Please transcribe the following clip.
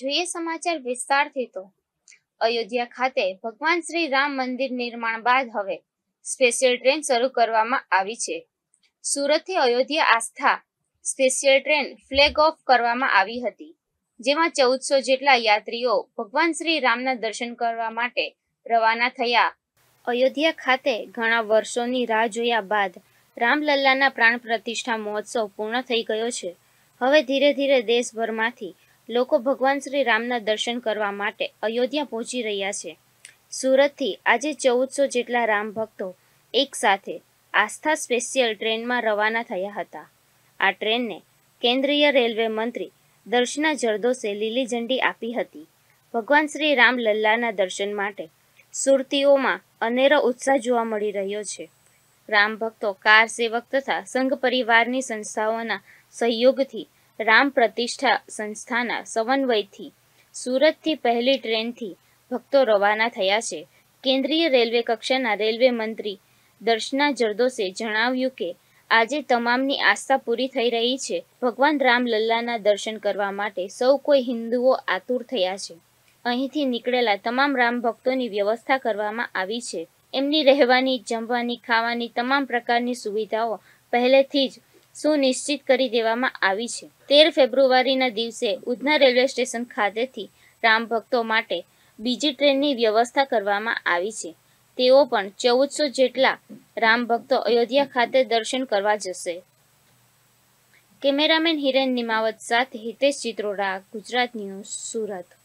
જોઈએ સમાચાર વિસ્તારથી તો. અયોધ્યા ખાતે ભગવાન શ્રી રામ મંદિર નિર્માણ બાદ હવે સ્પેશિયલ ટ્રેન શરૂ કરવામાં આવી છે. સુરતથી Ayodhya Aastha special train flag off કરવામાં આવી હતી. જેમાં ચૌદસો જેટલા યાત્રીઓ ભગવાન શ્રી રામના દર્શન કરવા માટે રવાના થયા. અયોધ્યા ખાતે ઘણા વર્ષોની રાહ જોયા બાદ રામલલ્લાના પ્રાણ પ્રતિષ્ઠા મહોત્સવ પૂર્ણ થઈ ગયો છે. હવે ધીરે ધીરે દેશભરમાંથી લોકો ભગવાન શ્રી રામના દર્શન કરવા માટે અયોધ્યા પહોંચી રહ્યા છે. સુરતથી આજે ચૌદસો જેટલા રામ ભક્તો એક સાથે આસ્થા સ્પેશિયલ ટ્રેનમાં રવાના થયા હતા. આ ટ્રેનને કેન્દ્રીય રેલવે મંત્રી દર્શના જરદોસે લીલી ઝંડી આપી હતી. ભગવાન શ્રી રામ લલ્લાના દર્શન માટે સુરતીઓમાં અનેરો ઉત્સાહ જોવા મળી રહ્યો છે. રામ ભક્તો, કાર સેવક તથા સંઘ પરિવારની સંસ્થાઓના સહયોગથી રામ પ્રતિષ્ઠા સંસ્થાના સમન્વયથી સુરતથી પહેલી ટ્રેનથી ભક્તો રવાના થયા છે. કેન્દ્રીય રેલવે કક્ષાના રેલવે મંત્રી દર્શના જરદોસે જણાવ્યું કે, આજે તમામની આસ્થા પૂરી થઈ રહી છે. ભગવાન રામ લલ્લાના દર્શન કરવા માટે સૌ કોઈ હિન્દુઓ આતુર થયા છે. અહીંથી નીકળેલા તમામ રામ ભક્તોની વ્યવસ્થા કરવામાં આવી છે. એમની રહેવાની, જમવાની, ખાવાની તમામ પ્રકારની સુવિધાઓ પહેલેથી જ સુનિશ્ચિત કરી દેવામાં આવી છે. તેર ફેબ્રુઆરીના દિવસે ઉધના રેલવે સ્ટેશન ખાતેથી રામ ભક્તો માટે બીજી ટ્રેનની વ્યવસ્થા કરવામાં આવી છે. તેઓ પણ ચૌદસો જેટલા રામ ભક્તો અયોધ્યા ખાતે દર્શન કરવા જશે. કેમેરામેન હિરેન નિમાવત સાથે હિતેશ ચિત્રોડા, ગુજરાત ન્યૂઝ સુરત.